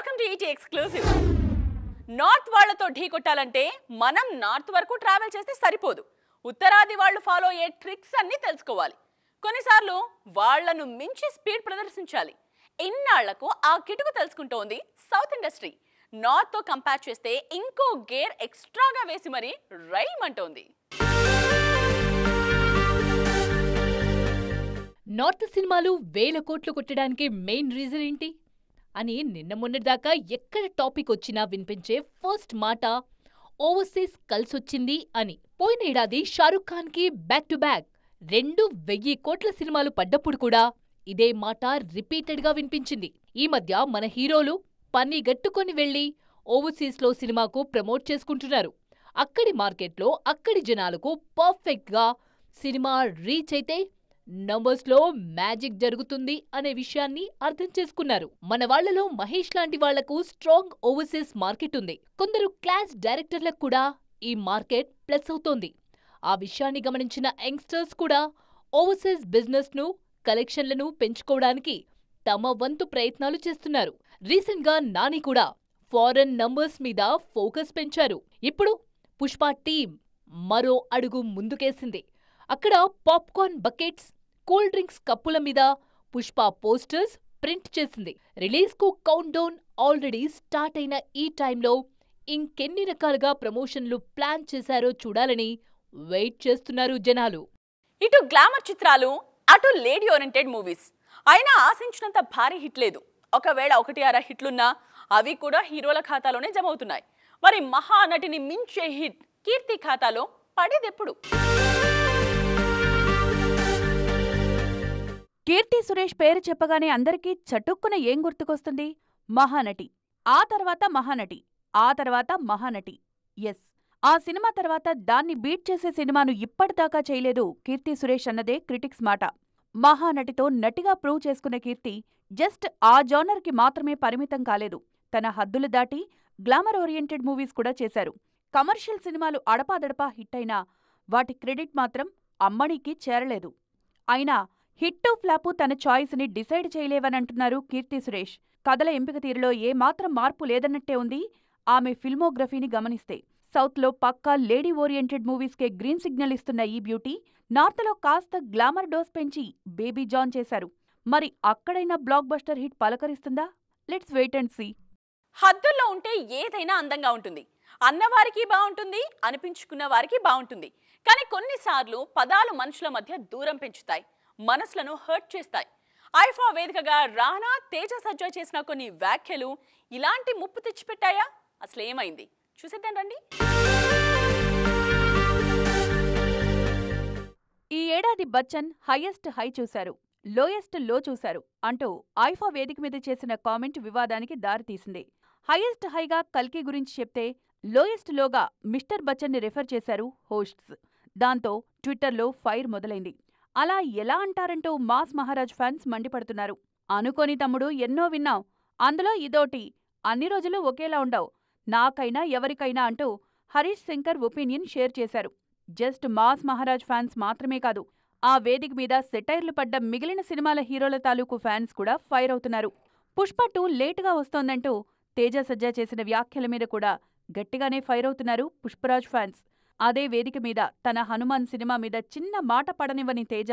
TET exclusive north వాళ్ళతో ఢీ కొట్టాలంటే మనం నార్త్ వరకు ట్రావెల్ చేస్తే సరిపోదు. ఉత్తరాది వాళ్ళు ఫాలో అయ్యే ట్రిక్స్ అన్ని తెలుసుకోవాలి. కొన్నిసార్లు వాళ్ళను మించి స్పీడ్ ప్రదర్శించాలి. ఇన్నాళ్ళకు ఆ కిటుకు తెలుసుకుంటోంది సౌత్ ఇండస్ట్రీ నార్త్తో కంపేర్ చేస్తే ఇంకో గేర్ ఎక్స్ట్రాగా వేసి మరీ రైమంటోంది నార్త్ సినిమాలు వేల కోట్లు కొట్టడానికి మెయిన్ రీజన్ ఏంటి? అని నిన్న మొన్నటిదాకా ఎక్కడ టాపిక్ వచ్చినా వినిపించే ఫస్ట్ మాట ఓవర్సీస్ కలిసొచ్చింది అని. పోయిన ఏడాది షారుఖ్ ఖాన్కి బ్యాక్ టు బ్యాక్ రెండు వెయ్యి కోట్ల సినిమాలు పడ్డప్పుడు కూడా ఇదే మాట రిపీటెడ్గా వినిపించింది. ఈ మధ్య మన హీరోలు పని గట్టుకొని వెళ్ళి ఓవర్సీస్లో సినిమాకు ప్రమోట్ చేసుకుంటున్నారు. అక్కడి మార్కెట్లో అక్కడి జనాలకు పర్ఫెక్ట్గా సినిమా రీచ్ అయితే నంబర్స్లో మ్యాజిక్ జరుగుతుంది అనే విషయాన్ని అర్థం చేసుకున్నారు. మన వాళ్ళలో మహేష్ లాంటి వాళ్ళకు స్ట్రాంగ్ ఓవర్సీస్ మార్కెట్ ఉంది. కొందరు క్లాస్ డైరెక్టర్లకు కూడా ఈ మార్కెట్ ప్లస్ అవుతోంది. ఆ విషయాన్ని గమనించిన యంగ్స్టర్స్ కూడా ఓవర్సీస్ బిజినెస్ను కలెక్షన్లను పెంచుకోవడానికి తమ వంతు ప్రయత్నాలు చేస్తున్నారు. రీసెంట్గా నాని కూడా ఫారెన్ నంబర్స్ మీద ఫోకస్ పెంచారు. ఇప్పుడు పుష్ప టీం మరో అడుగు ముందుకేసింది. అక్కడ పాప్కార్న్ బకెట్స్ కూల్ డ్రింక్స్ కప్పుల మీద పుష్ప పోస్టర్స్ ప్రింట్ చేసింది. రిలీజ్కు కౌంట్ డౌన్ ఆల్రెడీ స్టార్ట్ అయిన ఈ టైంలో ఇంకెన్ని రకాలుగా ప్రమోషన్లు ప్లాన్ చేశారో చూడాలని వెయిట్ చేస్తున్నారు జనాలు. ఇటు గ్లామర్ చిత్రాలు అటు లేడీ ఓరియంటెడ్ మూవీస్. అయినా ఆశించినంత భారీ హిట్ లేదు. ఒకవేళ ఒకటి అర హిట్లున్నా అవి కూడా హీరోల ఖాతాలోనే జమ అవుతున్నాయి మరి మహానటిని మించే హిట్ కీర్తి ఖాతాలో పడేదెప్పుడు? కీర్తి సురేష్ పేరు చెప్పగానే అందరికీ చటుక్కున ఏం గుర్తుకొస్తుంది? మహానటి. ఆ తర్వాత మహానటి. ఆ తర్వాత మహానటి. ఎస్. ఆ సినిమా తర్వాత దాన్ని బీట్ చేసే సినిమాను ఇప్పటిదాకా చేయలేదు కీర్తి సురేష్ అన్నదే క్రిటిక్స్ మాట. మహానటితో నటిగా ప్రూవ్ చేసుకున్న కీర్తి జస్ట్ ఆ జోనర్కి మాత్రమే పరిమితం కాలేదు. తన హద్దులు దాటి గ్లామర్ ఓరియంటెడ్ మూవీస్ కూడా చేశారు. కమర్షియల్ సినిమాలు అడపాదడపా హిట్ అయినా వాటి క్రెడిట్ మాత్రం అమ్మణికి చేరలేదు. అయినా హిట్టు ఫ్లాపు తన చాయిస్ని డిసైడ్ చేయలేవనంటున్నారు కీర్తి సురేష్. కథల ఎంపిక తీరులో ఏమాత్రం మార్పు లేదన్నట్టే ఉంది ఆమె ఫిల్మోగ్రఫీని గమనిస్తే. సౌత్లో పక్కా లేడీ ఓరియంటెడ్ మూవీస్కే గ్రీన్ సిగ్నల్ ఇస్తున్న ఈ బ్యూటీ నార్త్లో కాస్త గ్లామర్ డోస్ పెంచి బేబీ జాన్ చేశారు. మరి అక్కడైనా blockbuster hit పలకరిస్తుందా? Let's wait and see. హద్దుల్లో ఉంటే ఏదైనా అందంగా ఉంటుంది. అన్నవారికి బాగుంటుంది అనిపించుకున్న వారికి బాగుంటుంది. కానీ కొన్నిసార్లు పదాలు మనుషుల మధ్య దూరం పెంచుతాయి. మనసులను హర్ట్ చేస్తాయి. ఐఫా వేదికగా రానా తేజ సజ్జా చేసిన కొన్ని వ్యాఖ్యలు ఇలాంటి ముప్పు తెచ్చిపెట్టాయా? అసలు ఏమైంది? చూసేద్దాం రండి. ఈ ఏడాది బచ్చన్ హైయెస్ట్ హై చూశారు లోయెస్ట్లో చూశారు అంటూ ఐఫా వేదిక మీద చేసిన కామెంట్ వివాదానికి దారితీసింది హైయెస్ట్ హైగా కల్కి గురించి చెప్తే లోయెస్ట్ లోగా మిస్టర్ బచ్చన్ని రెఫర్ చేశారు హోస్ట్స్. దాంతో ట్విట్టర్లో ఫైర్ మొదలైంది. అలా ఎలా అంటారంటూ మాస్ మహారాజ్ ఫ్యాన్స్ మండిపడుతున్నారు. అనుకోని తమ్ముడు ఎన్నో విన్నావు. అందులో ఇదోటి అన్ని రోజులు ఒకేలా ఉండవు. నాకైనా ఎవరికైనా అంటూ హరీష్ శంకర్ ఒపీనియన్ షేర్ చేశారు. జస్ట్ మాస్ మహారాజ్ ఫ్యాన్స్ మాత్రమే కాదు ఆ వేదిక మీద సెటైర్లు పడ్డ మిగిలిన సినిమాల హీరోల తాలూకు ఫ్యాన్స్ కూడా ఫైర్ అవుతున్నారు. పుష్ప టూ లేటుగా వస్తోందంటూ తేజ సజ్జా చేసిన వ్యాఖ్యల మీద కూడా గట్టిగానే ఫైర్ అవుతున్నారు పుష్పరాజ్ ఫ్యాన్స్. అదే వేదిక మీద తన హనుమాన్ సినిమా మీద చిన్న మాట పడనివ్వని తేజ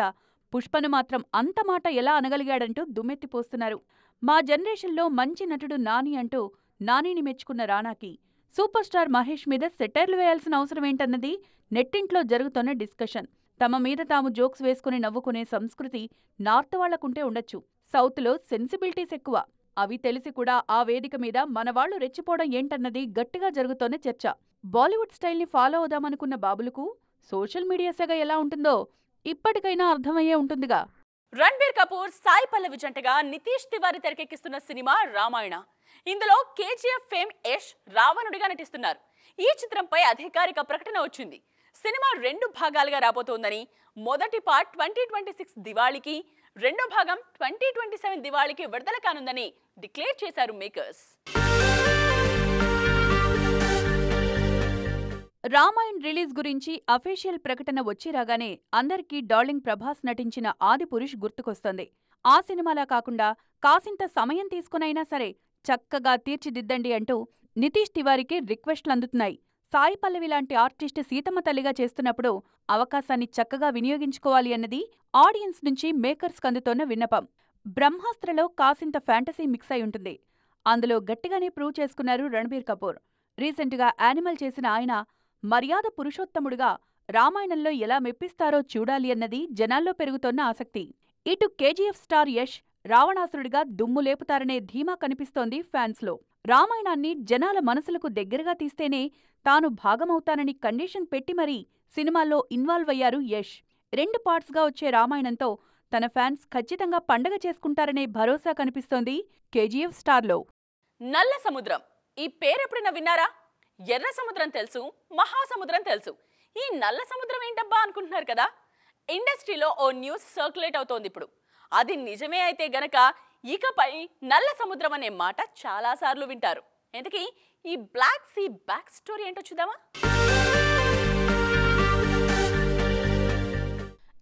పుష్పను మాత్రం అంత మాట ఎలా అనగలిగాడంటూ దుమ్మెత్తిపోస్తున్నారు. మా జనరేషన్లో మంచి నటుడు నాని అంటూ నానిని మెచ్చుకున్న రానాకి సూపర్ స్టార్ మహేష్ మీద సెటైర్లు వేయాల్సిన అవసరమేంటన్నది నెట్టింట్లో జరుగుతున్న డిస్కషన్. తమ మీద తాము జోక్స్ వేసుకుని నవ్వుకునే సంస్కృతి నార్త్ వాళ్ళకుంటే ఉండొచ్చు. సౌత్లో సెన్సిబిలిటీస్ ఎక్కువ. అవి తెలిసి కూడా ఆ వేదిక మీద మనవాళ్ళు రెచ్చిపోవడం ఏంటన్నది గట్టిగా జరుగుతోన్న చర్చ. బాలీవుడ్ స్టైల్ని ఫాలో అవుదామనుకున్న బాబులకు సోషల్ మీడియా సెగ ఎలా ఉంటుందో ఇప్పటికైనా అర్థమయ్యే ఉంటుందిగా. రణ్బీర్ కపూర్ సాయి పల్లవి జంటగా నితీష్ తివారీ తెరకెక్కిస్తున్న సినిమా రామాయణ. ఇందులో కేజీఎఫ్ ఫేమ్ యష్ రావణుడిగా నటిస్తున్నారు. ఈ చిత్రంపై అధికారిక ప్రకటన వచ్చింది. సినిమా రెండు భాగాలుగా రాబోతోందని మొదటి పార్ట్ ట్వంటీ ట్వంటీ సిక్స్ దివాళీకి రెండో భాగం ట్వంటీ ట్వంటీ సెవెన్ దివాళీకి విడుదల కానుందని డిక్లేర్ చేశారు మేకర్స్. రామాయణ్ రిలీజ్ గురించి అఫీషియల్ ప్రకటన వచ్చి రాగానే అందరికీ డార్లింగ్ ప్రభాస్ నటించిన ఆదిపురుష్ గుర్తుకొస్తోంది. ఆ సినిమాలా కాకుండా కాసింత సమయం తీసుకునైనా సరే చక్కగా తీర్చిదిద్దండి అంటూ నితీష్ తివారీకి రిక్వెస్ట్లు అందుతున్నాయి. సాయి పల్లవి లాంటి ఆర్టిస్ట్ సీతమ్మ తల్లిగా చేస్తున్నప్పుడు అవకాశాన్ని చక్కగా వినియోగించుకోవాలి అన్నది ఆడియన్స్ నుంచి మేకర్స్ కందుతోన్న విన్నపం. బ్రహ్మాస్త్రలో కాసింత ఫ్యాంటసీ మిక్స్ అయి ఉంటుంది. అందులో గట్టిగానే ప్రూవ్ చేసుకున్నారు రణబీర్ కపూర్. రీసెంట్గా యానిమల్ చేసిన ఆయన మర్యాద పురుషోత్తముడుగా రామాయణంలో ఎలా మెప్పిస్తారో చూడాలి అన్నది జనాల్లో పెరుగుతోన్న ఆసక్తి. ఇటు కేజీఎఫ్ స్టార్ యష్ రావణాసురుడిగా దుమ్ము లేపుతారనే ధీమా కనిపిస్తోంది ఫ్యాన్స్లో. రామాయణాన్ని జనాల మనసులకు దగ్గరగా తీస్తేనే తాను భాగమవుతానని కండిషన్ పెట్టి మరీ సినిమాల్లో ఇన్వాల్వ్ అయ్యారు యష్. రెండు పార్ట్స్గా వచ్చే రామాయణంతో తన ఫ్యాన్స్ ఖచ్చితంగా పండగ చేసుకుంటారనే భరోసా కనిపిస్తోంది కేజీఎఫ్ స్టార్లో. నల్ల సముద్రం. ఈ పేరెప్పుడైనా విన్నారా? ఎర్ర సముద్రం తెలుసు మహాసముద్రం తెలుసు. ఈ నల్ల సముద్రం ఏంటబ్బా అనుకుంటున్నారు కదా? ఇండస్ట్రీలో ఓ న్యూస్ సర్క్యులేట్ అవుతోంది ఇప్పుడు. అది నిజమే అయితే గనక ఇకపై నల్ల సముద్రం అనే మాట చాలాసార్లు వింటారు. ఎందుకీ? ఈ బ్లాక్ సీ బ్యాక్ స్టోరీ ఏంటో చూద్దామా?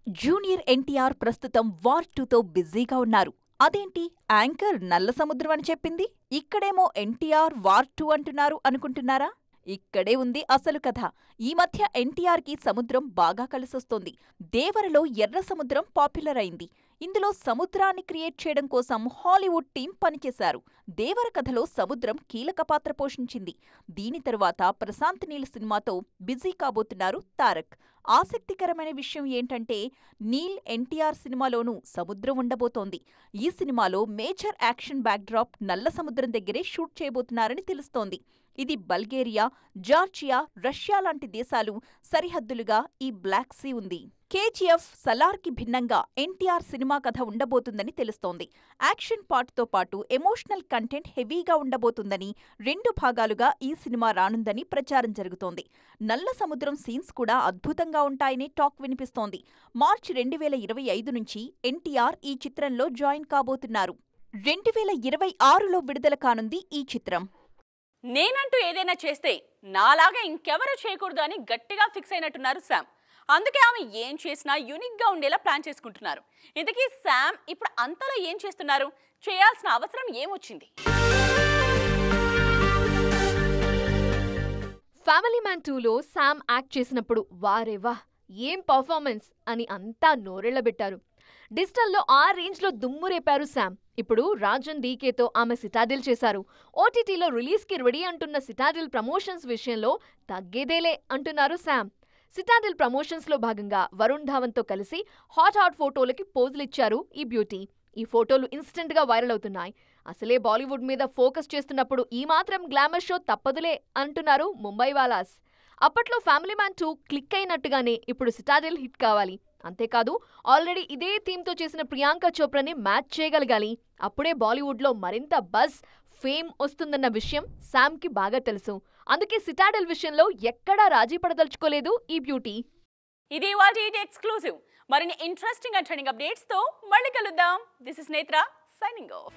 జూనియర్ ఎన్టీఆర్ ప్రస్తుతం వార్ టూతో బిజీగా ఉన్నారు. అదేంటి? యాంకర్ నల్ల సముద్రం అని చెప్పింది? ఇక్కడేమో ఎన్టీఆర్ వార్ టూ అంటున్నారు అనుకుంటున్నారా? ఇక్కడే ఉంది అసలు కథ. ఈ మధ్య ఎన్టీఆర్కి సముద్రం బాగా కలిసొస్తోంది. దేవరలో ఎర్ర సముద్రం పాపులర్ అయింది. ఇందులో సముద్రాన్ని క్రియేట్ చేయడం కోసం హాలీవుడ్ టీం పనిచేశారు. దేవర కథలో సముద్రం కీలక పాత్ర పోషించింది. దీని తరువాత ప్రశాంత్ నీల్ సినిమాతో బిజీ కాబోతున్నారు తారక్. ఆసక్తికరమైన విషయం ఏంటంటే నీల్ ఎన్టీఆర్ సినిమాలోనూ సముద్రం ఉండబోతోంది. ఈ సినిమాలో మేజర్ యాక్షన్ బ్యాక్డ్రాప్ నల్ల సముద్రం దగ్గరే షూట్ చేయబోతున్నారని తెలుస్తోంది. ఇది బల్గేరియా జార్జియా రష్యా లాంటి దేశాలు సరిహద్దులుగా ఈ బ్లాక్ సీ ఉంది. కేజీఎఫ్ సలార్కి భిన్నంగా ఎన్టీఆర్ సినిమా కథ ఉండబోతుందని తెలుస్తోంది. యాక్షన్ పార్ట్తో పాటు ఎమోషనల్ కంటెంట్ హెవీగా ఉండబోతుందని రెండు భాగాలుగా ఈ సినిమా రానుందని ప్రచారం జరుగుతోంది. నల్ల సముద్రం సీన్స్ కూడా అద్భుతంగా ఉంటాయని టాక్ వినిపిస్తోంది. మార్చి రెండు వేల ఇరవై ఐదు నుంచి ఎన్టీఆర్ ఈ చిత్రంలో జాయిన్ కాబోతున్నారు. రెండు వేల ఇరవై ఆరులో విడుదల కానుంది ఈ చిత్రం. నేనంటూ ఏదైనా చేస్తే నాలాగా ఇంకెవరూ చేయకూడదు అని గట్టిగా ఫిక్స్ అయినట్టున్నారు శామ్. అందుకే ఆమె ఏం చేసినా యూనిక్గా ఉండేలా ప్లాన్ చేసుకుంటున్నారు. ఇంతకీ శామ్ ఇప్పుడు అంతలో ఏం చేస్తున్నారు? చేయాల్సిన అవసరం ఏమొచ్చింది? ఫ్యామిలీ మ్యాన్ టూలో శామ్ యాక్ట్ చేసినప్పుడు వారేవా ఏం పర్ఫార్మెన్స్ అని అంతా నోరెళ్ళబెట్టారు డిజిటల్లో ఆ రేంజ్లో దుమ్ము రేపారు శామ్. ఇప్పుడు రాజన్ డీకేతో ఆమె సిటాడిల్ చేశారు. ఓటీటీలో రిలీజ్కి రెడీ అంటున్న సిటాడిల్ ప్రమోషన్స్ విషయంలో తగ్గేదేలే అంటున్నారు శామ్. సిటాడిల్ ప్రమోషన్స్లో భాగంగా వరుణ్ ధావన్తో కలిసి హాట్ హాట్ ఫోటోలకి పోజులిచ్చారు ఈ బ్యూటీ. ఈ ఫోటోలు ఇన్స్టెంట్గా వైరల్ అవుతున్నాయి. అసలే బాలీవుడ్ మీద ఫోకస్ చేస్తున్నప్పుడు ఈ మాత్రం గ్లామర్ షో తప్పదులే అంటున్నారు ముంబై వాలాస్. అప్పట్లో ఫ్యామిలీ మ్యాన్ టూ క్లిక్ అయినట్టుగానే ఇప్పుడు సిటాడిల్ హిట్ కావాలి. అంతేకాదు ఆల్రెడీ ఇదే థీమ్తో చేసిన ప్రియాంక చోప్రాని మ్యాచ్ చేయగలగాలి. అప్పుడే బాలీవుడ్లో మరింత బజ్ ఫేమ్ వస్తుందన్న విషయం శామ్కి బాగా తెలుసు. అందుకే సిటాడెల్ విషయంలో ఎక్కడా రాజీ పడదలుచుకోలేదు ఈ బ్యూటీ. ఇది వాటి ఎక్స్క్లూజివ్. మరిన్ని ఇంట్రెస్టింగ్ అండ్ ట్రెండింగ్ అప్డేట్స్తో మళ్ళీ కలుద్దాం. This is Netra signing off